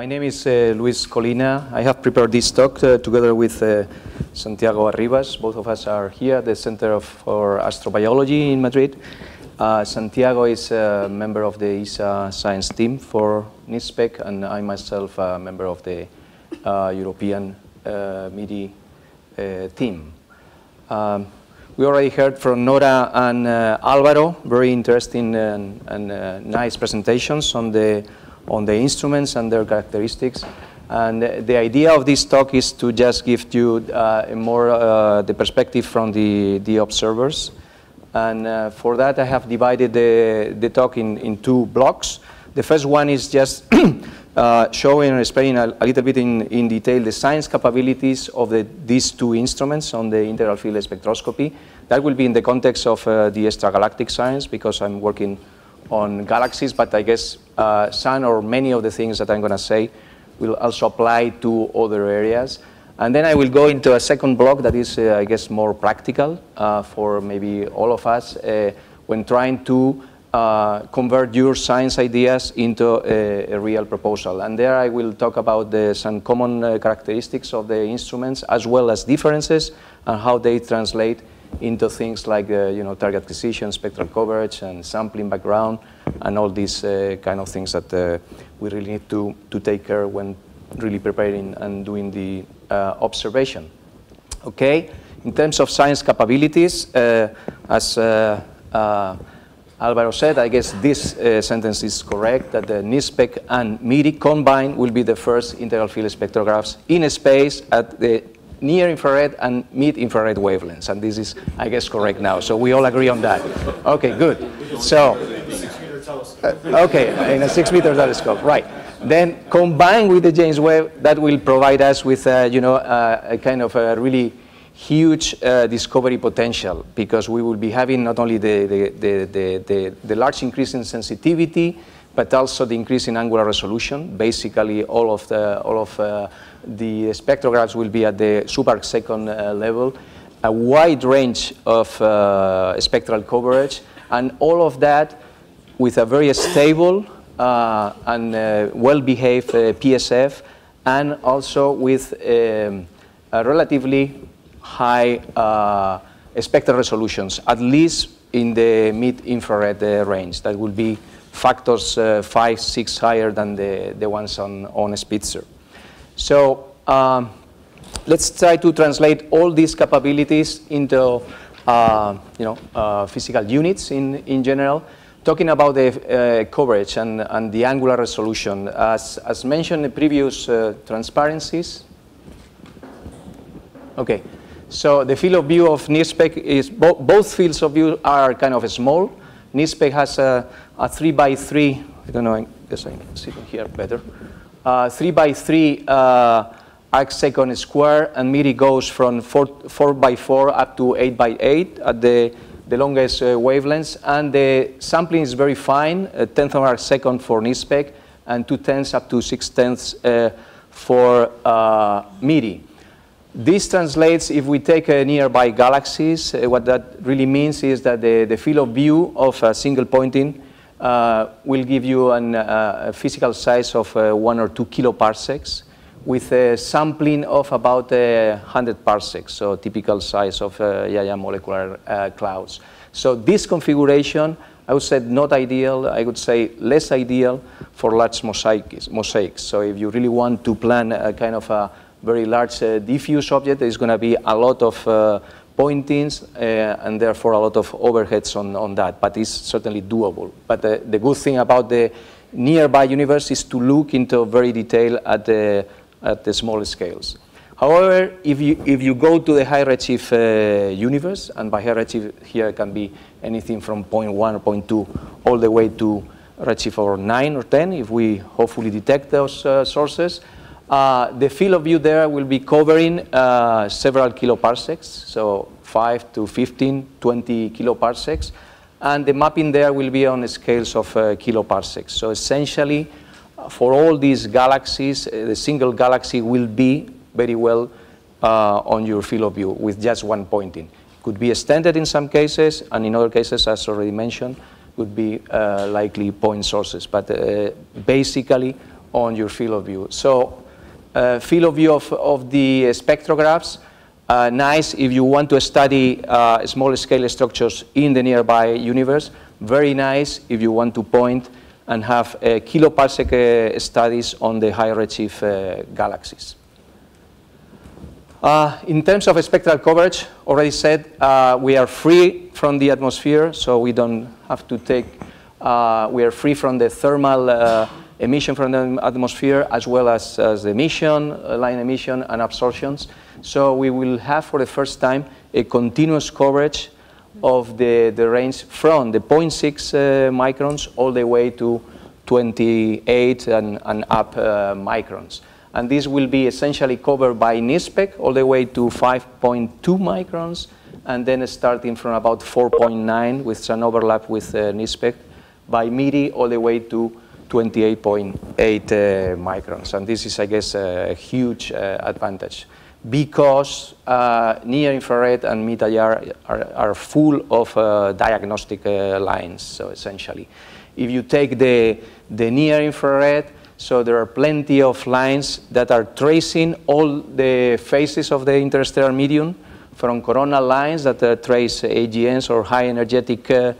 My name is uh, Luis Colina. I have prepared this talk uh, together with uh, Santiago Arribas. Both of us are here at the Center of, for Astrobiology in Madrid. Uh, Santiago is a member of the ESA science team for NIRSPEC, and I myself a member of the uh, European uh, MIRI team. Um, we already heard from Nora and Alvaro, very interesting and, and nice presentations on the on the instruments and their characteristics. And the idea of this talk is to just give you uh, more uh, the perspective from the, the observers. And uh, for that, I have divided the, the talk in, in two blocks. The first one is just uh, showing and explaining a, a, little bit in, in detail the science capabilities of the, these two instruments on the integral field spectroscopy. That will be in the context of uh, the extragalactic science because I'm working on galaxies, but I guess uh, some or many of the things that I'm going to say will also apply to other areas. And then I will go into a second block that is, uh, I guess, more practical uh, for maybe all of us uh, when trying to uh, convert your science ideas into a, a, real proposal. And there I will talk about the, some common characteristics of the instruments as well as differences and how they translate into things like uh, you know, target acquisition, spectral coverage, and sampling background, and all these uh, kind of things that uh, we really need to, to take care when really preparing and doing the uh, observation. Okay, in terms of science capabilities, uh, as uh, Alvaro said, I guess this sentence is correct, that the NIRSPEC and MIRI combined will be the first integral field spectrographs in space at the near infrared and mid infrared wavelengths. And this is, I guess, correct now. So we all agree on that. Okay, good. So, uh, okay, in a six meter telescope, right. Then combined with the James Webb, that will provide us with, uh, you know, uh, a kind of a really huge uh, discovery potential because we will be having not only the, the, the, the, the large increase in sensitivity, but also the increase in angular resolution. Basically, all of the, all of, uh, the spectrographs will be at the subarcsecond uh, level, a wide range of uh, spectral coverage, and all of that with a very stable uh, and uh, well-behaved uh, PSF, and also with um, a relatively high spectral resolutions, at least in the mid-infrared range. That will be factors uh, five, six higher than the, the ones on, on Spitzer. So um, let's try to translate all these capabilities into uh, you know, uh, physical units in, in general. Talking about the uh, coverage and, and the angular resolution, as, as mentioned in previous uh, transparencies. Okay, so the field of view of NIRSPEC is, bo both fields of view are kind of small. NIRSPEC has a, a 3 by 3, I don't know, I guess I'm sitting here better, 3 by 3 uh, arc second square, and MIRI goes from 4, 4 by 4 up to 8 by 8 at the, the longest uh, wavelengths, and the sampling is very fine, a tenth of arc second for NIRSPEC, and 2 tenths up to 6 tenths uh, for uh, MIRI. This translates, if we take nearby galaxies, uh, what that really means is that the, the field of view of a single pointing uh, will give you an, uh, a physical size of uh, one or two kiloparsecs with a sampling of about 100 parsecs, so typical size of uh, Yaya molecular uh, clouds. So this configuration, I would say not ideal, I would say less ideal for large mosaics. mosaics. So if you really want to plan a kind of a very large uh, diffuse object, there's going to be a lot of uh, pointings uh, and therefore a lot of overheads on, on that, but it's certainly doable. But the, the good thing about the nearby universe is to look into very detail at the, at the small scales. However, if you, if you go to the high redshift uh, universe, and by high redshift here can be anything from 0.1 or 0.2 all the way to redshift or 9 or 10, if we hopefully detect those uh, sources, uh, the field of view there will be covering uh, several kiloparsecs, so 5 to 15, 20 kiloparsecs, and the mapping there will be on scales of uh, kiloparsecs. So essentially, uh, for all these galaxies, uh, the single galaxy will be very well on your field of view with just one pointing. Could be extended in some cases, and in other cases, as already mentioned, would be likely point sources. But basically, on your field of view. So uh, field of view of, of the spectrographs, uh, nice if you want to study uh, small scale structures in the nearby universe. Very nice if you want to point and have uh, kiloparsec uh, studies on the high redshift uh, galaxies. Uh, in terms of spectral coverage, already said, we are free from the atmosphere, so we don't have to take, we are free from the thermal emission from the atmosphere as well as, as emission, line emission, and absorptions. So we will have for the first time a continuous coverage of the, the range from the 0.6 uh, microns all the way to 28 and, and up uh, microns. And this will be essentially covered by NIRSPEC all the way to 5.2 microns, and then starting from about 4.9 with an overlap with uh, NIRSPEC by MIRI all the way to 28.8 uh, microns. And this is, I guess, a huge uh, advantage because uh, near infrared and mid IR are, are, full of diagnostic lines, so essentially. If you take the, the near infrared, so there are plenty of lines that are tracing all the phases of the interstellar medium from coronal lines that uh, trace AGNs or high energetic uh,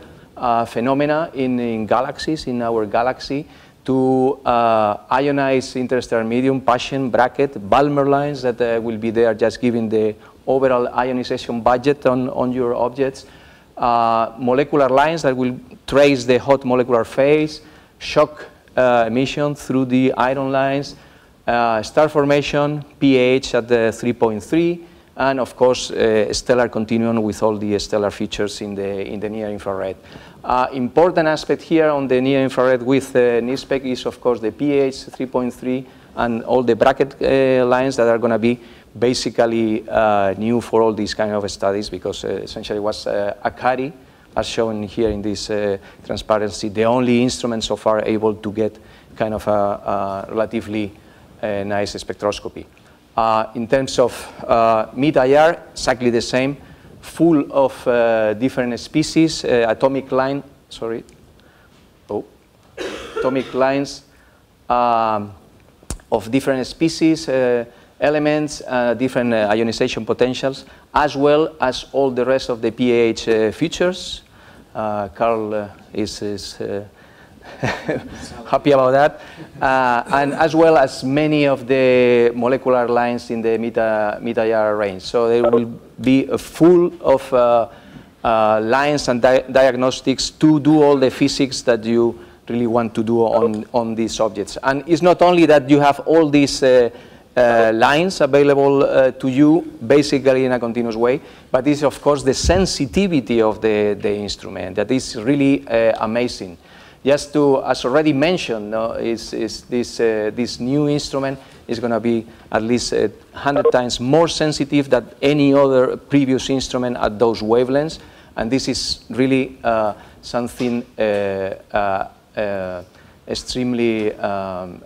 phenomena in, in galaxies, in our galaxy, to uh, ionize interstellar medium, Paschen, Brackett, Balmer lines that uh, will be there just giving the overall ionization budget on, on your objects, uh, molecular lines that will trace the hot molecular phase, shock uh, emission through the iron lines, uh, star formation, PAH at the 3.3, and of course, uh, stellar continuum with all the stellar features in the, in the near infrared. Uh, important aspect here on the near infrared with uh, NIRSPEC is, of course, the PAH 3.3 and all the Brackett uh, lines that are going to be basically uh, new for all these kind of studies because uh, essentially was uh, Akari, as shown here in this uh, transparency, the only instrument so far able to get kind of a, a relatively nice spectroscopy. in terms of mid-IR, exactly the same full of uh, different species, uh, atomic line, sorry, oh, atomic lines um, of different species, uh, elements, uh, different uh, ionization potentials, as well as all the rest of the PAH uh, features. Carl is, is happy about that. Uh, and as well as many of the molecular lines in the meta, meta range. So they will be a full of uh, uh, lines and di diagnostics to do all the physics that you really want to do on, on these objects. And it's not only that you have all these uh, uh, lines available uh, to you basically in a continuous way, but it's of course the sensitivity of the, the instrument that is really amazing. Just to, as already mentioned, no, is, is this, uh, this new instrument is going to be at least uh, 100 times more sensitive than any other previous instrument at those wavelengths. And this is really uh, something uh, uh, uh, extremely, um,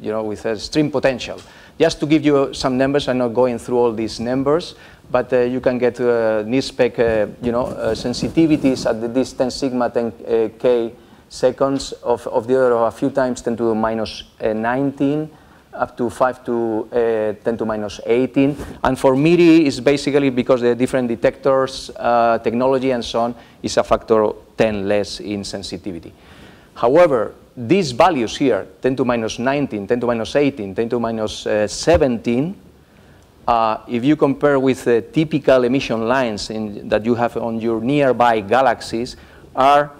you know, with extreme potential. Just to give you some numbers, I'm not going through all these numbers, but uh, you can get uh, NIRSPEC, uh, you know, sensitivities at the distance sigma 10 k seconds of, of the order of a few times 10 to the minus, uh, 19 up to 5 to uh, 10 to minus 18. And for MIRI is basically because the different detectors, uh, technology, and so on, is a factor 10 less in sensitivity. However, these values here, 10 to minus 19, 10 to minus 18, 10 to minus, uh, 17, uh, if you compare with the typical emission lines in, that you have on your nearby galaxies, are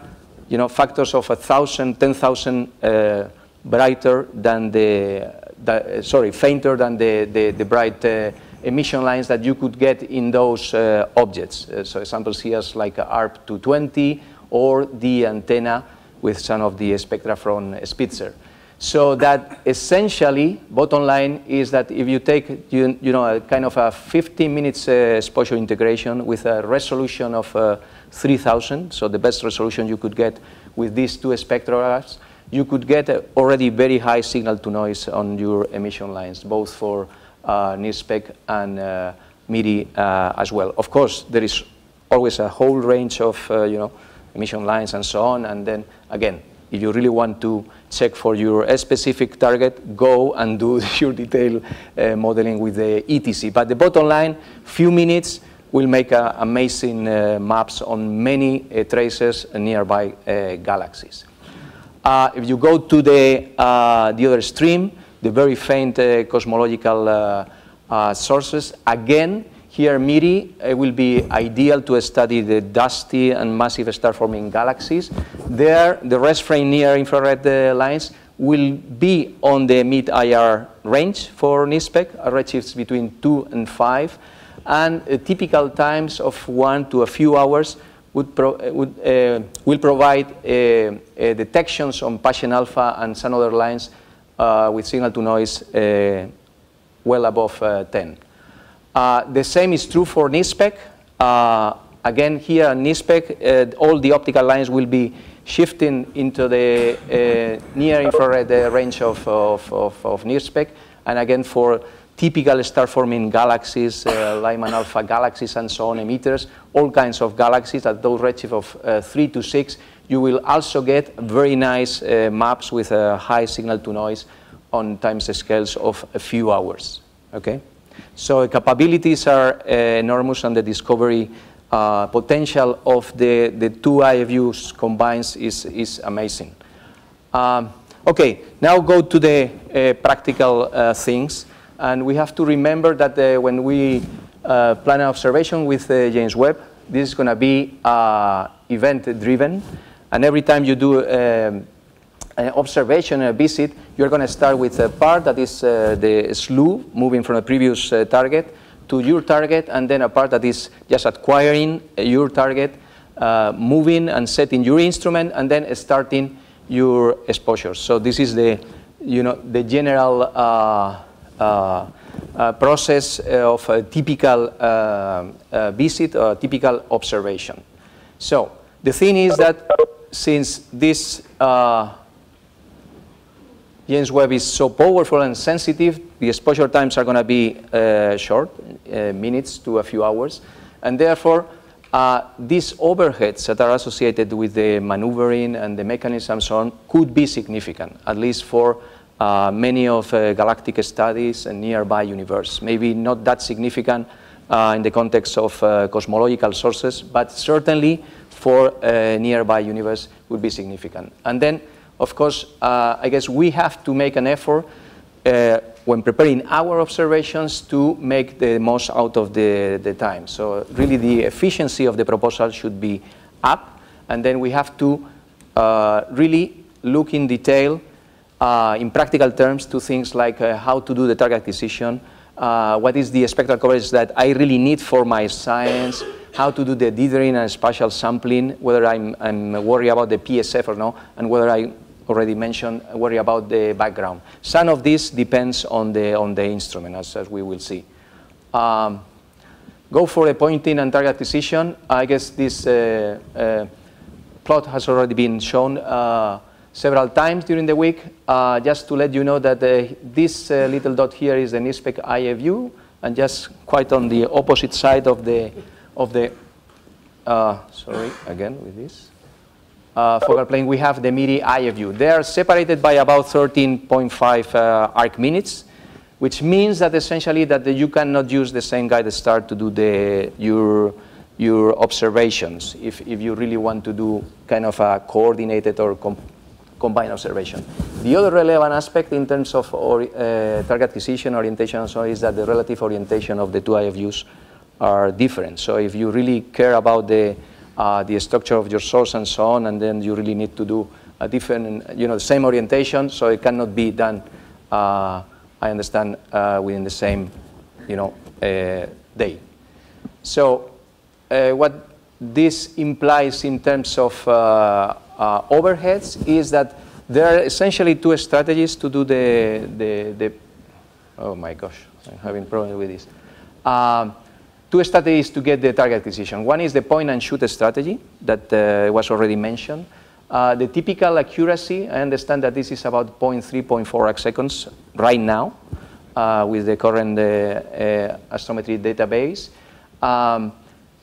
you know, factors of a thousand, ten thousand uh, brighter than the, the, sorry, fainter than the, the, the bright uh, emission lines that you could get in those uh, objects. Uh, so examples here is like ARP 220 or the antenna with some of the spectra from Spitzer. So that essentially, bottom line is that if you take, you, you know, a kind of a 15 minutes uh, exposure integration with a resolution of uh, 3000, so the best resolution you could get with these two spectrographs, you could get already very high signal to noise on your emission lines, both for uh, NIRSPEC and uh, MIRI uh, as well. Of course, there is always a whole range of uh, you know, emission lines and so on, and then again, if you really want to check for your specific target, go and do your detailed uh, modeling with the ETC. But the bottom line, few minutes will make uh, amazing uh, maps on many uh, traces nearby uh, galaxies. Uh, if you go to the, the other stream, the very faint cosmological sources, again, here MIRI will be ideal to study the dusty and massive star-forming galaxies. There, the rest frame near infrared lines will be on the mid-IR range for NIRSPEC, redshifts between 2 and 5, and uh, typical times of 1 to a few hours would pro uh, would, uh, will provide uh, detections on Paschen alpha and some other lines with signal to noise well above 10. The same is true for NIRSPEC. again, here at NIRSPEC, all the optical lines will be shifting into the uh, near infrared uh, range of, of, of, of NIRSPEC. And again, for typical star-forming galaxies, uh, Lyman alpha galaxies and so on, emitters, all kinds of galaxies at those redshift of uh, 3 to 6, you will also get very nice uh, maps with a high signal-to-noise on time scales of a few hours. Okay? So capabilities are uh, enormous and the discovery uh, potential of the, the two IFUs combines is, is amazing. Um, okay, now go to the uh, practical things. And we have to remember that uh, when we uh, plan an observation with uh, James Webb, this is going to be event-driven. And every time you do um, an observation, a visit, you're going to start with a part that is uh, the slew, moving from a previous uh, target to your target, and then a part that is just acquiring your target, moving and setting your instrument, and then starting your exposure. So this is the, you know, the general uh, uh, process of a typical uh, visit or typical observation. So the thing is that since this James Webb is so powerful and sensitive, the exposure times are going to be uh, short, uh, minutes to a few hours, and therefore uh, these overheads that are associated with the maneuvering and the mechanisms on could be significant, at least for uh, many of uh, galactic studies and nearby universe. Maybe not that significant uh, in the context of cosmological sources, but certainly for nearby universe would be significant. And then, of course, uh, I guess we have to make an effort when preparing our observations to make the most out of the, the time. So really the efficiency of the proposal should be up, and then we have to really look in detail uh, in practical terms to things like uh, how to do the target acquisition, uh, what is the spectral coverage that I really need for my science, how to do the dithering and spatial sampling, whether I'm, I'm worried about the PSF or not, and whether I already mentioned worry about the background. Some of this depends on the, on the instrument, as, as we will see. Um, go for a pointing and target acquisition. I guess this uh, uh, plot has already been shown. Uh, several times during the week. Uh, just to let you know that uh, this uh, little dot here is the NIRSPEC IFU, and just quite on the opposite side of the, of the sorry, again with this, uh, focal plane, we have the MIRI IFU. They are separated by about 13.5 uh, arc minutes, which means that essentially that you cannot use the same guided star to do the, your, your observations if, if you really want to do kind of a coordinated or combined observation. The other relevant aspect in terms of or, uh, target acquisition, orientation, and so is that the relative orientation of the two IFUs are different. So if you really care about the, uh, the structure of your source and so on, and then you really need to do a different, you know, the same orientation, so it cannot be done, uh, I understand, uh, within the same, you know, uh, day. So uh, what this implies in terms of uh, overheads is that there are essentially two strategies to do the, the, the oh my gosh, I'm having problems with this. Um, two strategies to get the target acquisition. One is the point and shoot strategy that uh, was already mentioned. Uh, the typical accuracy, I understand that this is about 0.3, 0.4 arc seconds right now uh, with the current uh, uh, astrometry database. Um,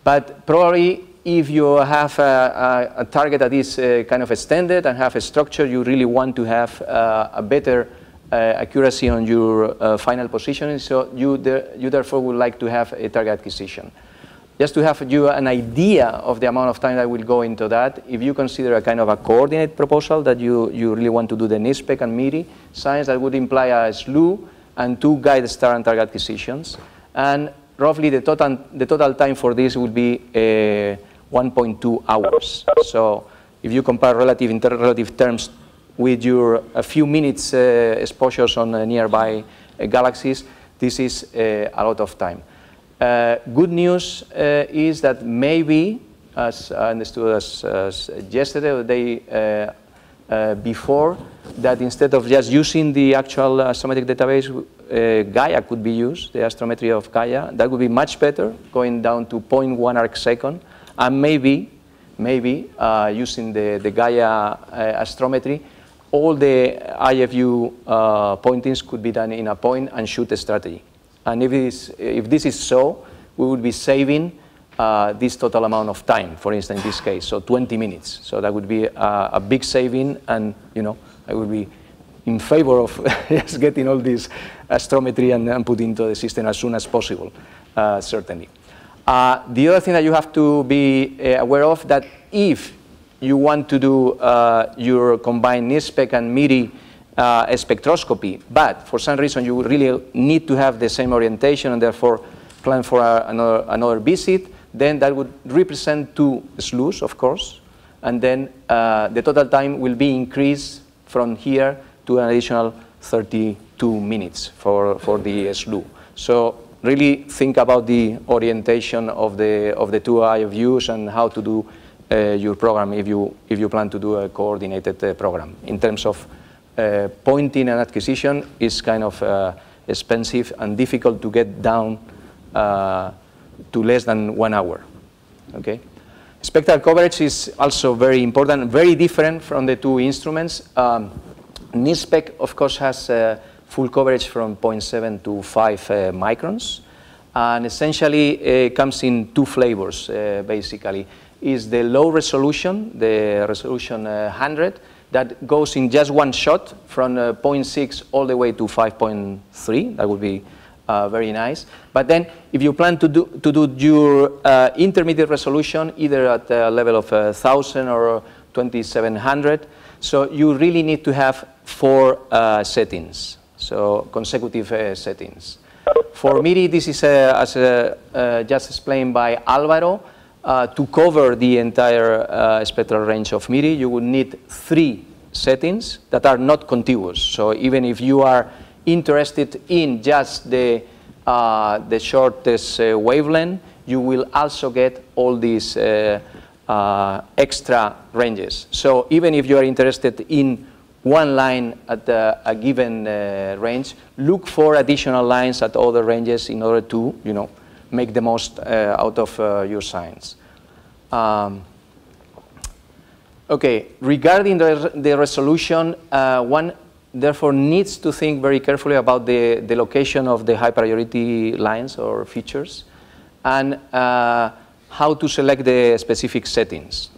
but probably if you have a, a, a target that is uh, kind of extended and have a structure, you really want to have a better accuracy on your uh, final positioning. So you, you therefore would like to have a target acquisition. Just to have you an idea of the amount of time that will go into that, if you consider a kind of a coordinate proposal that you, you really want to do the NIRSPEC and MIRI science, that would imply a slew and two guide star and target acquisitions. And roughly the total, the total time for this would be uh, 1.2 hours. So if you compare relative relative terms with your a few minutes uh, exposures on uh, nearby uh, galaxies, this is uh, a lot of time. Uh, good news is that maybe, as I understood as, as yesterday or the day before, that instead of just using the actual astrometric database, Gaia could be used, the astrometry of Gaia. That would be much better, going down to 0.1 arc second, and maybe, maybe using the, the Gaia astrometry, all the IFU pointings could be done in a point and shoot strategy. And if, if this is so, we would be saving uh, this total amount of time, for instance, in this case, so 20 minutes. So that would be a, a big saving, and you know, I would be in favor of just getting all this astrometry and, and put into the system as soon as possible, uh, certainly. Uh, the other thing that you have to be uh, aware of that if you want to do uh, your combined NIRSPEC and MIRI uh, spectroscopy, but for some reason you really need to have the same orientation and therefore plan for a, another, another visit, then that would represent two slews, of course, and then uh, the total time will be increased from here to an additional 32 minutes for, for the slew. So really think about the orientation of the, of the two IFUs and how to do uh, your program if you, if you plan to do a coordinated uh, program in terms of uh, pointing and acquisition is kind of uh, expensive and difficult to get down uh, to less than one hour. Okay? Spectral coverage is also very important, very different from the two instruments. Um, NIRSPEC, of course, has uh, full coverage from 0.7 to 5 uh, microns, and essentially uh, comes in two flavors, basically. Is the low resolution, the resolution 100, that goes in just one shot from uh, 0.6 all the way to 5.3. That would be uh, very nice. But then if you plan to do, to do your uh, intermediate resolution, either at the level of 1,000 or 2,700, so you really need to have four uh, settings, so consecutive uh, settings. For MIRI, this is, uh, as just explained by Alvaro, uh, to cover the entire uh, spectral range of MIRI, you would need three settings that are not contiguous. So even if you are interested in just the, uh, the shortest uh, wavelength, you will also get all these uh, uh, extra ranges. So even if you are interested in one line at a given range, look for additional lines at other ranges in order to, you know, make the most uh, out of uh, your science. Um, okay, regarding the, the resolution, uh, one therefore needs to think very carefully about the, the location of the high priority lines or features and uh, how to select the specific settings.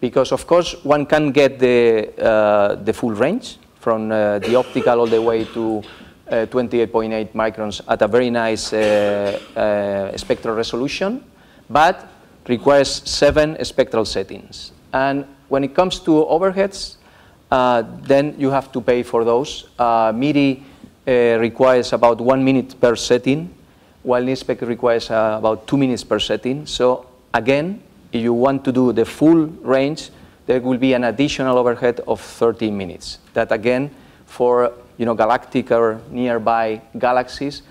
Because of course one can get the, uh, the full range from uh, the optical all the way to 28.8 uh, microns at a very nice uh, uh, spectral resolution, but requires seven spectral settings. And when it comes to overheads, then you have to pay for those. MIRI requires about one minute per setting, while NIRSPEC requires about two minutes per setting. So again, if you want to do the full range, there will be an additional overhead of 30 minutes. That again, for you know, galactic or nearby galaxies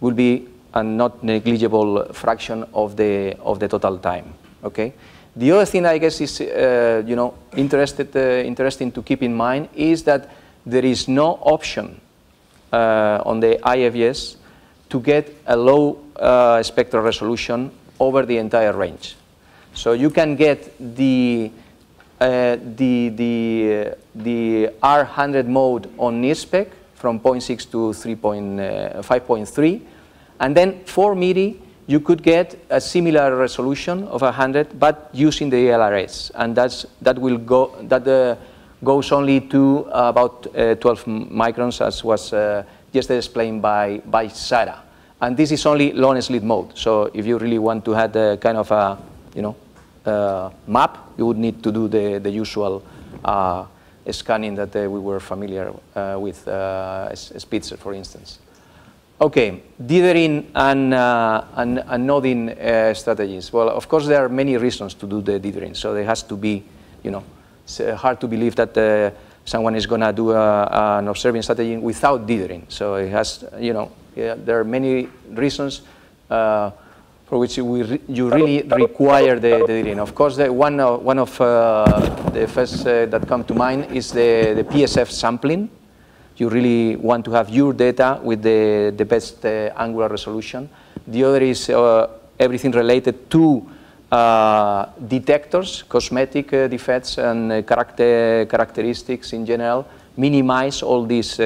will be a not negligible fraction of the, of the total time, okay? The other thing I guess is, uh, you know, interested, uh, interesting to keep in mind is that there is no option uh, on the IFS to get a low uh, spectral resolution over the entire range. So you can get the uh, the, the, the R100 mode on NIRSPEC from 0.6 to 3.5.3. Uh, and then for MIRI, you could get a similar resolution of 100, but using the LRS, and that's that will go that uh, goes only to about uh, 12 microns, as was uh, just explained by by Sarah. And this is only long slit mode. So if you really want to have a kind of a you know map, you would need to do the the usual uh, scanning that we were familiar with Spitzer, for instance. Okay, dithering and, uh, and, and nodding uh, strategies. Well, of course, there are many reasons to do the dithering. So it has to be, you know, it's uh, hard to believe that uh, someone is going to do a, an observing strategy without dithering. So it has, you know, yeah, there are many reasons uh, for which re you really require the, the dithering. Of course, the, one, of, one of uh, the first that come to mind is the, the PSF sampling you really want to have your data with the, the best uh, angular resolution. The other is uh, everything related to uh, detectors, cosmetic uh, defects and uh, character characteristics in general, minimize all these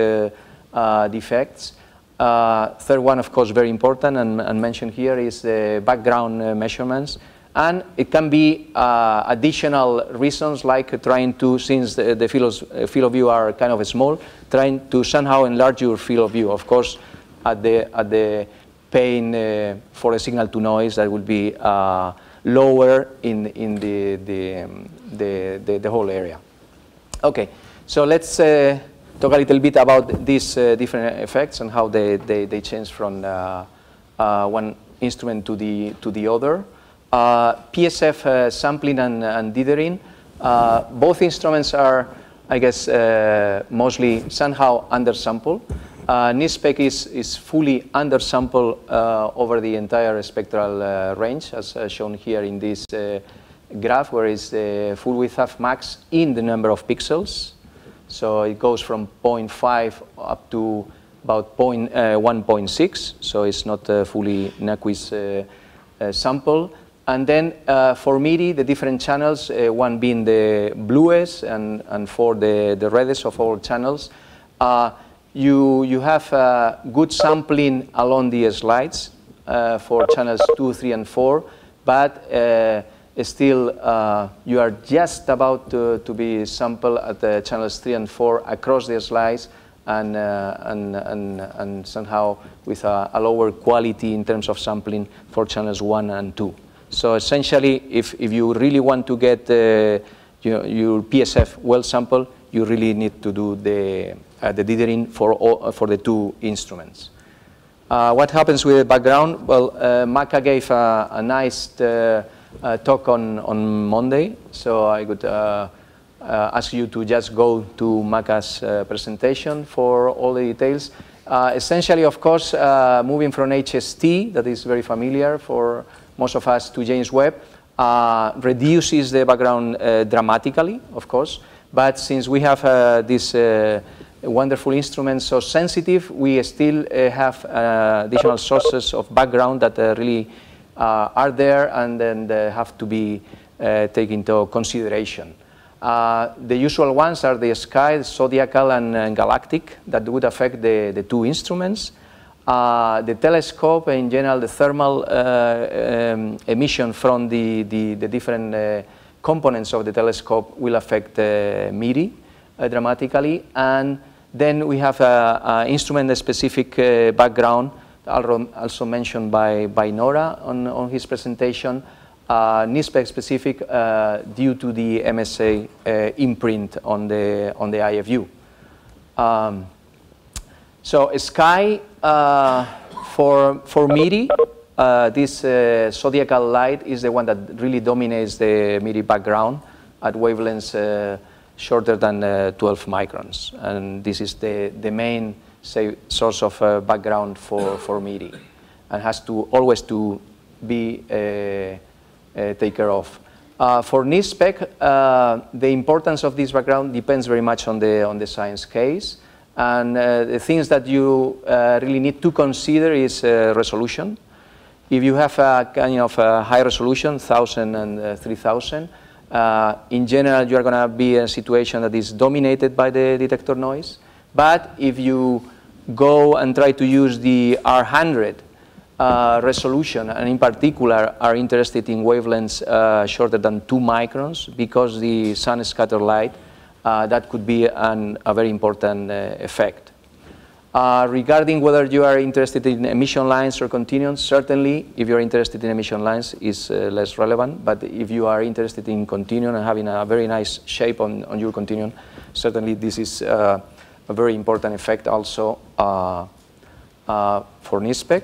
uh, third one, of course, very important and, and mentioned here is the background measurements. And it can be uh, additional reasons like trying to, since the, the field, of, field of view are kind of small, trying to somehow enlarge your field of view. Of course, at the, at the pain uh, for a signal to noise, that will be uh, lower in, in the, the, um, the, the, the, whole area. Okay, so let's uh, talk a little bit about these uh, different effects and how they, they, they change from uh, one instrument to the, to the other. Uh, PSF uh, sampling and, and dithering, uh, both instruments are, I guess, mostly somehow undersample. Uh, NIRSPEC is, is fully undersample uh, over the entire spectral uh, range, as shown here in this graph, where the full width of max in the number of pixels. So it goes from 0.5 up to about 1.6, so it's not a fully Nyquist sample. And then uh, for MIRI, the different channels, uh, one being the bluest and, and for the, the reddest of all channels, uh, you, you have uh, good sampling along the slides uh, for channels 2, 3, and 4, but uh, still you are just about to, to be sampled at the channels 3 and 4 across the slides and, and, and, and somehow with a, a lower quality in terms of sampling for channels 1 and 2. So essentially, if, if you really want to get uh, your, PSF well sampled, you really need to do the, uh, the dithering for, all, for the two instruments. Uh, what happens with the background? Well, uh, Maka gave a, a nice uh, uh, talk on, on Monday, so I would ask you to just go to Maka's presentation for all the details. essentially, of course, moving from HST, that is very familiar for most of us to James Webb, uh, reduces the background uh, dramatically, of course. But since we have uh, this uh, wonderful instrument so sensitive, we still uh, have uh, additional sources of background that really are there and then they have to be taken into consideration. the usual ones are the sky, zodiacal, and, and galactic that would affect the, the two instruments. Uh, the telescope, in general, the thermal uh, um, emission from the, the, the different uh, components of the telescope will affect uh, uh, dramatically. And then we have an instrument-specific uh, background, also mentioned by, by Nora on, on his presentation, uh, NIRSPEC specific due to the MSA imprint on the, on the IFU. Um, so Sky, uh, for, for MIRI, uh, this uh, zodiacal light is the one that really dominates the MIRI background at wavelengths uh, shorter than uh, 12 microns. And this is the, the main say, source of uh, background for, for MIRI and has to always to be taken care of. Uh, for NIRSPEC, uh, the importance of this background depends very much on the, on the science case. And uh, the things that you uh, really need to consider is uh, resolution. If you have a kind of a high resolution, 1,000 and 3,000, in general, you are going to be in a situation that is dominated by the detector noise. But if you go and try to use the R100, uh, resolution, and in particular are interested in wavelengths uh, shorter than 2 microns because the sun scatter light, uh, that could be an, a very important uh, effect. Uh, regarding whether you are interested in emission lines or continuums, certainly if you're interested in emission lines is uh, less relevant, but if you are interested in continuum and having a very nice shape on, on your continuum, certainly this is a very important effect also uh, uh, for NIRSPEC.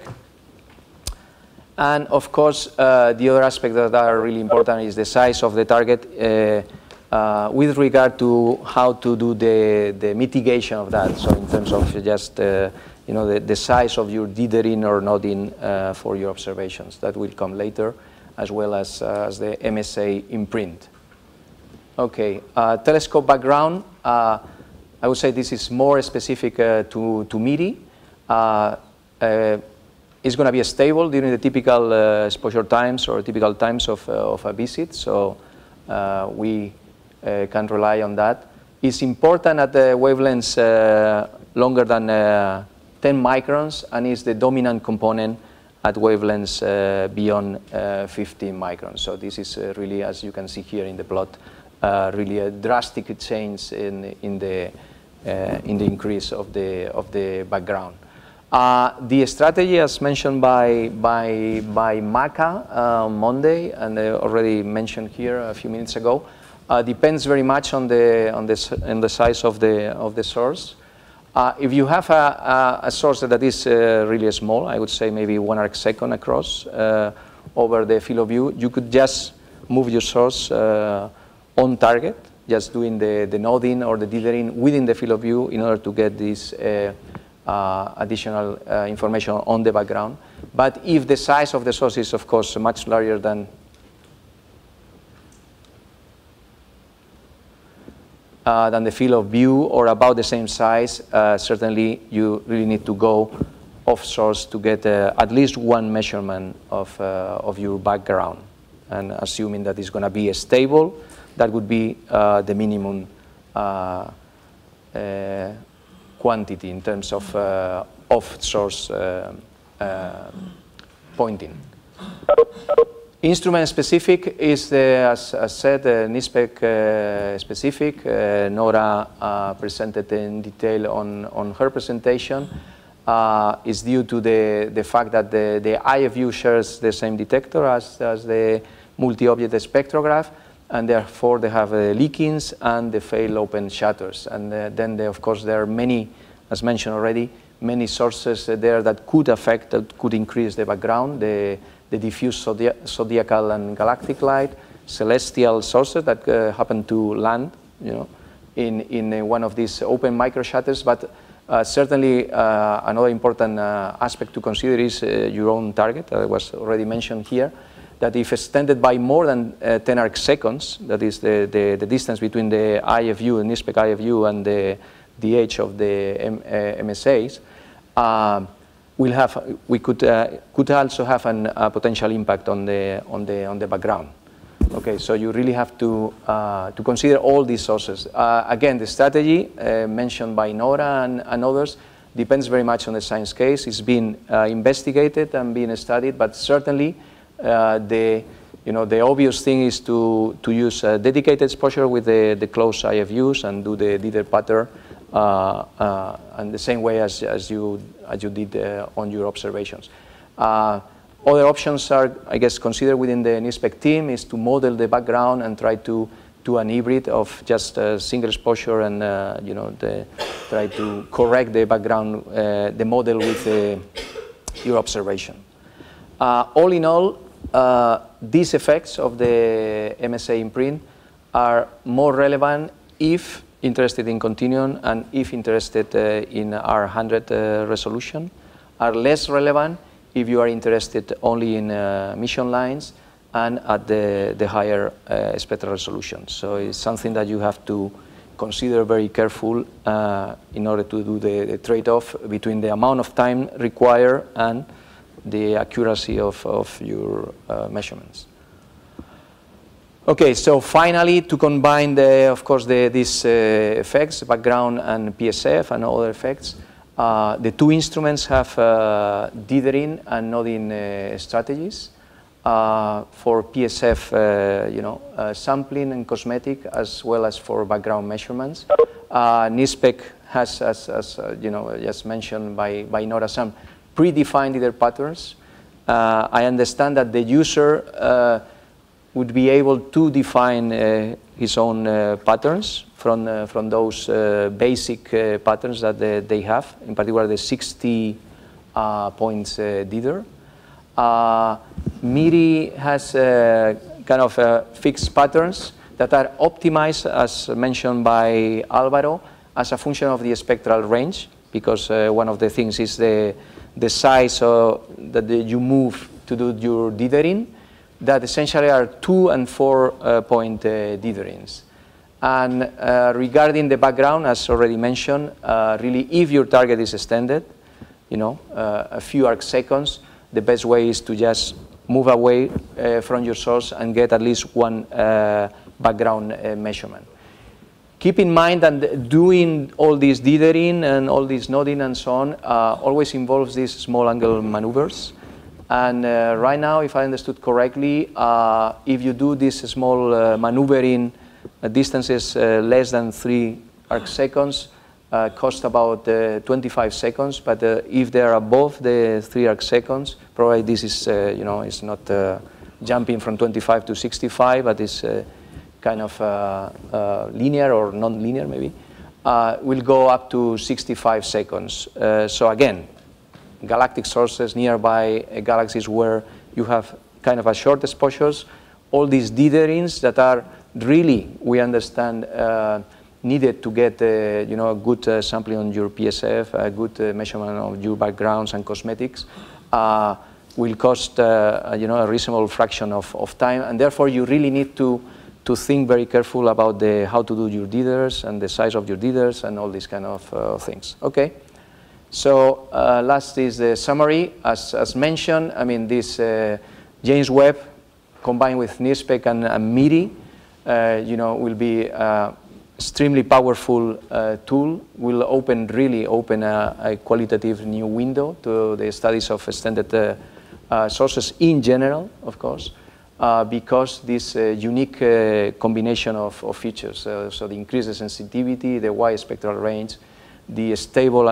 And of course, uh, the other aspect that are really important is the size of the target uh, with regard to how to do the, the mitigation of that. So in terms of just uh, you know the, the size of your dithering or nodding uh, for your observations. That will come later, as well as, uh, as the MSA imprint. Okay, uh, telescope background. Uh, I would say this is more specific to, to MIRI. it's going to be stable during the typical exposure times or typical times of, of a visit. So we uh, can rely on that. It's important at the wavelengths uh, longer than uh, 10 microns and is the dominant component at wavelengths uh, beyond uh, 15 microns. So this is uh, really, as you can see here in the plot, really a drastic change in, in, the, in the increase of the, of the background. the strategy, as mentioned by, by, by Maca Monday, and already mentioned here a few minutes ago, uh, depends very much on the, on the, on the size of the, of the source. Uh, if you have a, a, a source that is uh, really small, I would say maybe one arc second across uh, over the field of view, you could just move your source uh, on target, just doing the, the nodding or the dithering within the field of view in order to get this uh, additional information on the background. But if the size of the source is, of course, much larger than uh, than the field of view or about the same size, uh, certainly you really need to go off source to get uh, at least one measurement of, uh, of your background. And assuming that it's going to be stable, that would be uh, the minimum uh, quantity in terms of off source pointing. Instrument specific is, as, as said, uh, NIRSPEC uh, specific. Uh, Nora uh, presented in detail on, on her presentation. Uh, is due to the, the fact that the, the IFU shares the same detector as, as the multi-object spectrograph, and therefore they have uh, leakings and the fail open shutters. And uh, then, they, of course, there are many, as mentioned already, many sources there that could affect, that could increase the background. The, the diffuse zodiacal and galactic light, celestial sources that uh, happen to land, you know, in, in uh, one of these open micro shutters. But uh, certainly uh, another important uh, aspect to consider is uh, your own target, that was already mentioned here, that if extended by more than 10 arc seconds, that is the, the, the, distance between the IFU, the NIRSPEC IFU, and the, the age of the M MSAs, will have, we could, uh, could also have an, a potential impact on the, on, the, on the background. Okay, so you really have to, uh, to consider all these sources. Uh, again, the strategy uh, mentioned by Nora and, and, others depends very much on the science case. It's been uh, investigated and being studied, but certainly uh, the, you know, the obvious thing is to, to use a dedicated exposure with the, the close IFUs and do the dither pattern uh, uh, and the same way as, as, you, as you did uh, on your observations. other options are, I guess, considered within the NIRSPEC team is to model the background and try to do an hybrid of just a single exposure and uh, you know the, try to correct the background, uh, the model with uh, your observation. all in all, these effects of the MSA imprint are more relevant if interested in continuum and if interested uh, in R100 uh, resolution are less relevant if you are interested only in uh, mission lines and at the, the higher uh, spectral resolution. So it's something that you have to consider very careful uh, in order to do the, the trade-off between the amount of time required and the accuracy of, of your uh, measurements. Okay, so finally, to combine, the, of course, the, these uh, effects, background and PSF and other effects, Uh, the two instruments have uh, dithering and nodding uh, strategies. Uh, for PSF, uh, you know, sampling and cosmetic, as well as for background measurements. NIRSPEC has, as, as you know, just mentioned by, by Nora some predefined dithering patterns. Uh, I understand that the user uh, would be able to define uh, his own patterns from, uh, from those uh, basic uh, patterns that they, they, have, in particular the 60 points dither. MIRI has kind of fixed patterns that are optimized, as mentioned by Alvaro, as a function of the spectral range, because uh, one of the things is the, the size of, that you move to do your dithering, that essentially are two and four uh, point uh, ditherings. And uh, regarding the background, as already mentioned, uh, really if your target is extended, you know, uh, a few arc seconds, the best way is to just move away uh, from your source and get at least one background measurement. Keep in mind that doing all this dithering and all this nodding and so on uh, always involves these small angle maneuvers. And uh, right now, if I understood correctly, uh, if you do this small maneuvering distances uh, less than three arc seconds uh, cost about uh, 25 seconds, but if they are above the three arc seconds, probably this is, you know, it's not jumping from 25 to 65, but it's kind of linear or non-linear maybe, will go up to 65 seconds. so again, galactic sources nearby galaxies where you have kind of a short exposures, all these ditherings that are really, we understand, uh, needed to get uh, you know, a good uh, sampling on your PSF, a good uh, measurement of your backgrounds and cosmetics, uh, will cost uh, you know, a reasonable fraction of, of time. And therefore, you really need to, to think very careful about the, how to do your dithers and the size of your dithers and all these kind of things. Okay. So last is the summary. As, as mentioned, I mean, this James Webb combined with NIRSPEC and, and MIRI uh, you know, will be uh, extremely powerful uh, tool, will open, really open a, a, qualitative new window to the studies of extended sources in general, of course. Uh, because this uh, unique uh, combination of, of features, so the increased sensitivity, the wide spectral range, the stable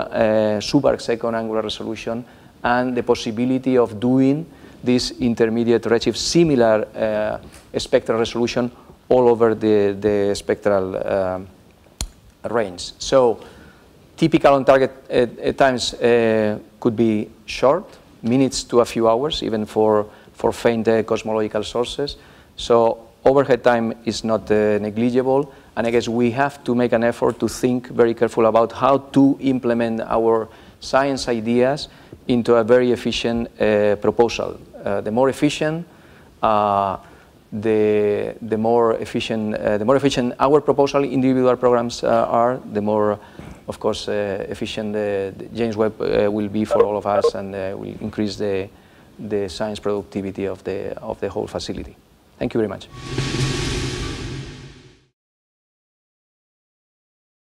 subarc second angular resolution, and the possibility of doing this intermediate redshift similar spectral resolution all over the, the spectral uh, range. So typical on-target uh, times uh, could be short, minutes to a few hours, even for, for faint uh, cosmological sources. So overhead time is not uh, negligible, and I guess we have to make an effort to think very careful about how to implement our science ideas into a very efficient uh, proposal. the more efficient, the, the more efficient uh, the more efficient our proposal individual programs uh, are, the more, of course, uh, efficient the, the, James Webb uh, will be for all of us, and uh, will increase the the science productivity of the of the whole facility. Thank you very much.